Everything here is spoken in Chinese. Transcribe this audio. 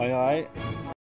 哎呀哎